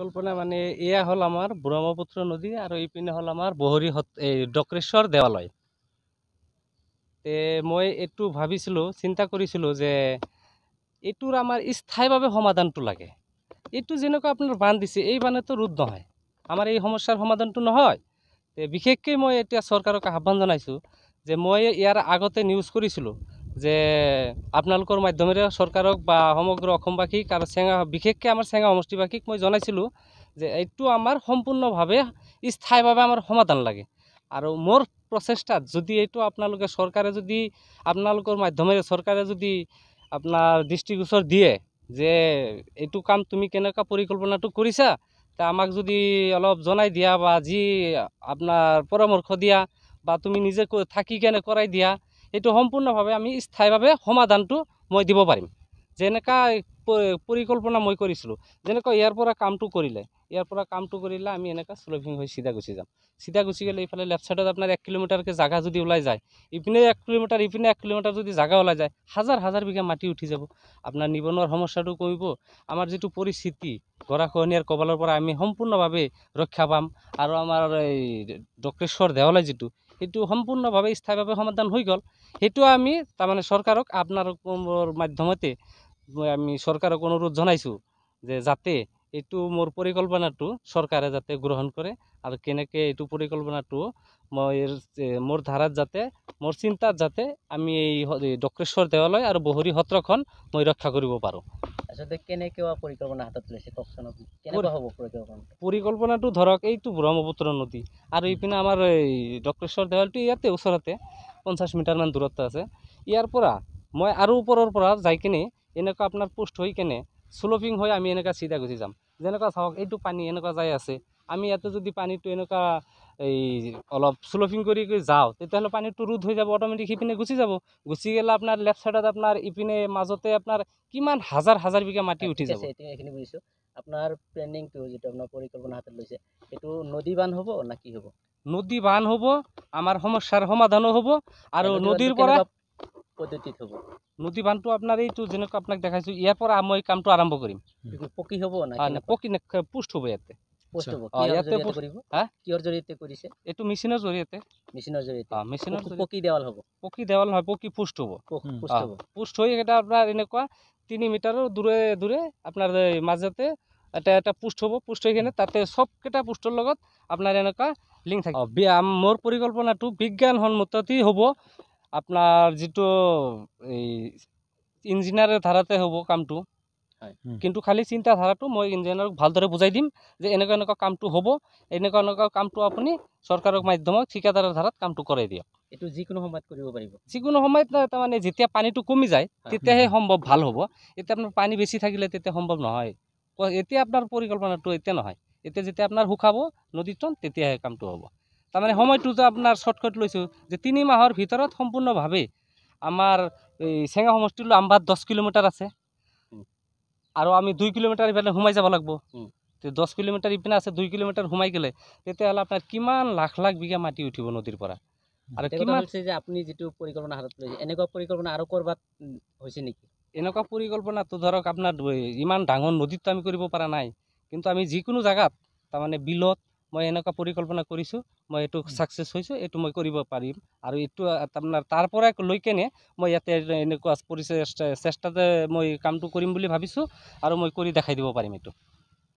পৰিকল্পনা মানে এয়া হ'ল আমাৰ ব্ৰহ্মপুত্ৰ নদী আৰু ইপিনে হ'ল আমাৰ বহৰী সত, এই ডক্ৰেশ্বৰ দেৱালয়। তে মই এইটো ভাবিছিলোঁ, চিন্তা কৰিছিলোঁ যে এইটোৰ আমাৰ স্থায়ীভাৱে সমাধানটো লাগে। এইটো যেনেকুৱা আপোনাৰ বান্ধ দিছে, এই বান্ধটো ৰোধ নহয়। আমাৰ এই সমস্যাৰ সমাধানটো নহয়। বিশেষকৈ মই এতিয়া চৰকাৰক আহ্বান জনাইছোঁ যে মই ইয়াৰ আগতে নিউজ কৰিছিলোঁ যে আপোনালোকৰ মাধ্যমেৰে চৰকাৰক বা সমগ্ৰ অসমবাসীক আৰু চেঙা, বিশেষকৈ আমাৰ চেঙা সমষ্টিবাসীক মই জনাইছিলোঁ যে এইটো আমাৰ সম্পূৰ্ণভাৱে স্থায়ীভাৱে আমাৰ সমাধান লাগে। আৰু মোৰ প্ৰচেষ্টাত যদি এইটো আপোনালোকে চৰকাৰে যদি, আপোনালোকৰ মাধ্যমেৰে চৰকাৰে যদি আপোনাৰ দৃষ্টিগোচৰ দিয়ে যে এইটো কাম তুমি কেনেকুৱা পৰিকল্পনাটো কৰিছা, তা আমাক যদি অলপ জনাই দিয়া বা যি আপোনাৰ পৰামৰ্শ দিয়া বা তুমি নিজে থাকি কেনে কৰাই দিয়া এইটো সম্পূৰ্ণভাৱে আমি স্থায়ীভাৱে সমাধানটো মই দিব পাৰিম। যেনেকুৱা পৰিকল্পনা মই কৰিছিলোঁ যেনেকৈ ইয়াৰ পৰা কামটো কৰিলে ইয়াৰ পৰা কামটো কৰিলে আমি এনেকুৱা শ্ল'পিং হৈ চিধা গুচি যাম। চিধা গুচি গ'লে এইফালে লেফ্ট ছাইডত আপোনাৰ এক কিলোমিটাৰকৈ জাগা যদি ওলাই যায় ইপিনে এক কিলোমিটাৰ ইপিনে এক কিলোমিটাৰ যদি জাগা ওলাই যায় হাজাৰ হাজাৰ বিঘা মাটি উঠি যাব। আপোনাৰ নিবনুৱাৰ সমস্যাটো কমিব। আমাৰ যিটো পৰিস্থিতি গৰাখহনীয়াৰ কবলৰ পৰা আমি সম্পূৰ্ণভাৱে ৰক্ষা পাম। আৰু আমাৰ এই ডক্ৰেশ্বৰ দেৱালয় যিটো সেইটো সম্পূৰ্ণভাৱে স্থায়ীভাৱে সমাধান হৈ গ'ল। সেইটো আমি তাৰমানে চৰকাৰক আপোনালোকৰ মাধ্যমতে আমি চৰকাৰক অনুৰোধ জনাইছোঁ যে যাতে এইটো মোৰ পৰিকল্পনাটো চৰকাৰে যাতে গ্ৰহণ কৰে আৰু কেনেকৈ এইটো পৰিকল্পনাটো মই মোৰ ধাৰাত যাতে, মোৰ চিন্তাত যাতে আমি এই ডক্ৰেশ্বৰ দেৱালয় আৰু বহৰী সত্ৰখন মই ৰক্ষা কৰিব পাৰোঁ। আচলতে কেনেকুৱা পৰিকল্পনা হাতত লৈছে কওকচোন আপুনি। কেনেকুৱা হ'ব পৰিকল্পনা পৰিকল্পনাটো ধৰক এইটো ব্ৰহ্মপুত্ৰ নদী। আৰু ইপিনে আমাৰ এই ডক্ৰেশ্বৰ দেৱালয়টো ইয়াতে ওচৰতে পঞ্চাছ মিটাৰমান দূৰত্ব আছে। ইয়াৰ পৰা মই আৰু ওপৰৰ পৰা যাই কিনে এনেকুৱা আপোনাৰ পোষ্ট হৈ কেনে শ্ল'পিং হৈ আমি এনেকুৱা চিধা গুচি যাম। যেনেকুৱা চাওক এইটো পানী এনেকুৱা যাই আছে। আমি ইয়াতে যদি পানীটো এনেকুৱা এই অলপ শ্ল'পিং কৰি কৰি যাওঁ তেতিয়াহ'লে পানীটো ৰোধ হৈ যাব অট'মেটিক সিপিনে গুচি যাব। গুচি গ'লে আপোনাৰ লেফ্ট ছাইডত আপোনাৰ ইপিনে মাজতে আপোনাৰ কিমান হাজাৰ হাজাৰ বিঘা মাটি উঠি ঠিক যাব। এইখিনি বুজিছোঁ। আপোনাৰ প্লেনিংটো যিটো আপোনাৰ পৰিকল্পনা হাতত লৈছে এইটো নদী বান্ধ হ'ব না কি হ'ব? নদী বান্ধ হ'ব আমাৰ সমস্যাৰ সমাধানো হ'ব আৰু এই নদী নদীৰ বান্ধটো পৰা পদ্ধতিত হ'ব? নদী বান্ধটো আপোনাৰ এইটো যেনেকুৱা আপোনাক দেখাইছোঁ ইয়াৰ পৰা মই কামটো আৰম্ভ কৰিম। পকী হ'ব না পকী পোষ্ট হ'ব ইয়াতে। পোষ্ট হ'ব অ, কিহৰ ইয়াতে জৰিয়তে পোষ্ট- কৰিব? হা? কিহৰ জৰিয়তে কৰিছে? এইটো মেচিনৰ জৰিয়তে। মেচিনৰ জৰিয়তে। অ, মেচিনৰ পকী- জৰিয়তে। পকী দেৱাল হ'ব? পকী দেৱাল নহয় পকী পোষ্ট হ'ব। পক- হুম। পোষ্ট অ, হ'ব। পোষ্ট হৈ এটা আপোনাৰ এনেকুৱা তিনি মিটাৰৰ দূৰে দূৰে আপোনাৰ মাজতে এটা এটা পোষ্ট হ'ব। পোষ্ট হৈ কিনে তাতে চবকেইটা পোষ্টৰ লগত আপোনাৰ এনেকুৱা লিংক থাকিব আম- মোৰ পৰিকল্পনাটো বিজ্ঞানসন্মততেই হ'ব। আপোনাৰ যিটো এই ইঞ্জিনিয়াৰৰ ধাৰাতে হ'ব কামটো। কিন্তু খালি চিন্তাধাৰাটো মই ইঞ্জিনিয়াৰক ভালদৰে বুজাই দিম যে এনেকুৱা এনেকুৱা কামটো হ'ব এনেকুৱা এনেকুৱা কামটো আপুনি চৰকাৰৰ মাধ্যমত ঠিকাদাৰৰ ধাৰাত কামটো কৰাই দিয়ক। এইটো যিকোনো সময়ত কৰিব পাৰিব। যিকোনো সময়ত তাৰমানে যেতিয়া পানীটো কমি যায় তেতিয়াহে সম্ভৱ ভাল হ'ব। এতিয়া আপোনাৰ পানী বেছি থাকিলে তেতিয়া সম্ভৱ নহয়। এতিয়া আপোনাৰ পৰিকল্পনাটো এতিয়া নহয়। এতিয়া যেতিয়া আপোনাৰ শুকাব নদীখন তেতিয়াহে কামটো হ'ব। তাৰমানে সময়টোতো আপোনাৰ শ্বৰ্টকাট লৈছোঁ যে তিনি মাহৰ ভিতৰত সম্পূৰ্ণভাৱে আমাৰ এই চেঙা সমষ্টিলৈ আমবাদ দহ কিলোমিটাৰ আছে। আৰু আমি দুই কিলোমিটাৰ ইফালে সোমাই যাব লাগিব। দহ কিলোমিটাৰ ইপিনে আছে দুই কিলোমিটাৰ সোমাই গ'লে তেতিয়াহ'লে আপোনাৰ কিমান লাখ লাখ বিঘা মাটি উঠিব নদীৰ পৰা? আৰু কিমান যে আপুনি যিটো পৰিকল্পনা হাতত লৈছে এনেকুৱা পৰিকল্পনা আৰু ক'ৰবাত হৈছে নেকি? এনেকুৱা পৰিকল্পনাটো ধৰক আপোনাৰ ইমান ডাঙৰ নদীতটো আমি কৰিব পৰা নাই। কিন্তু আমি যিকোনো জেগাত তাৰমানে বিলত মই এনেকুৱা পৰিকল্পনা কৰিছোঁ। মই এইটো ছাকচেছ হৈছোঁ এইটো মই কৰিব পাৰিম। আৰু এইটো আ, তাৰমানে তাৰ পৰাই লৈ কেনে মই ইয়াতে এনেকুৱা পৰিচেষ্টা চেষ্টাতে মই কামটো কৰিম বুলি ভাবিছোঁ আৰু মই কৰি দেখাই দিব পাৰিম এইটো।